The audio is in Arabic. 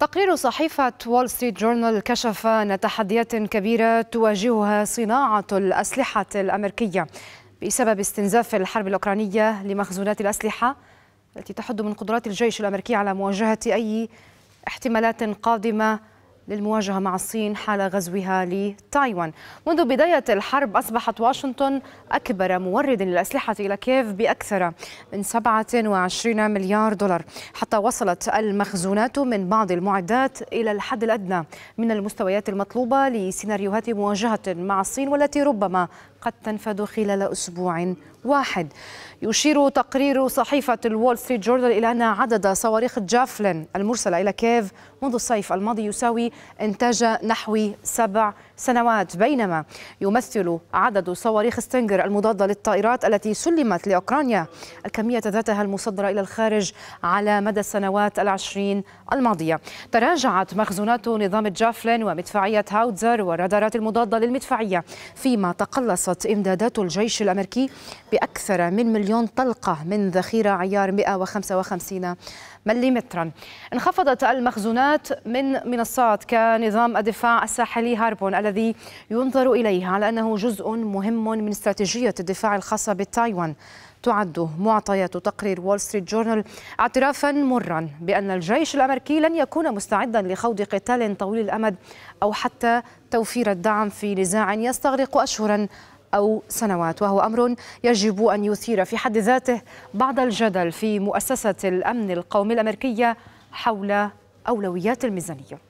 تقرير صحيفة وول ستريت جورنال كشف أن تحديات كبيرة تواجهها صناعة الأسلحة الأمريكية بسبب استنزاف الحرب الأوكرانية لمخزونات الأسلحة التي تحد من قدرات الجيش الأمريكي على مواجهة أي احتمالات قادمة للمواجهة مع الصين حال غزوها لتايوان. منذ بداية الحرب أصبحت واشنطن أكبر مورد للأسلحة إلى كييف بأكثر من 27 مليار دولار حتى وصلت المخزونات من بعض المعدات إلى الحد الأدنى من المستويات المطلوبة لسيناريوهات مواجهة مع الصين والتي ربما قد تنفذ خلال أسبوع واحد. يشير تقرير صحيفة الول ستريت جورنال إلى أن عدد صواريخ جافلين المرسلة إلى كييف منذ الصيف الماضي يساوي إنتاج نحو سبع سنوات. بينما يمثل عدد صواريخ ستينجر المضادة للطائرات التي سلمت لأوكرانيا الكمية ذاتها المصدرة إلى الخارج على مدى السنوات العشرين الماضية. تراجعت مخزونات نظام جافلين ومدفعية هاوتزر والرادارات المضادة للمدفعية فيما تقلصت إمدادات الجيش الأمريكي بأكثر من مليون طلقة من ذخيرة عيار 155 مليمترا. انخفضت المخزونات من منصات كنظام الدفاع الساحلي هاربون الذي ينظر إليه على أنه جزء مهم من استراتيجية الدفاع الخاصة بتايوان. تعد معطيات تقرير وول ستريت جورنال اعترافا مرا بأن الجيش الأمريكي لن يكون مستعدا لخوض قتال طويل الأمد أو حتى توفير الدعم في نزاع يستغرق أشهرا أو سنوات وهو أمر يجب أن يثير في حد ذاته بعض الجدل في مؤسسة الأمن القومي الأمريكية حول أولويات الميزانية.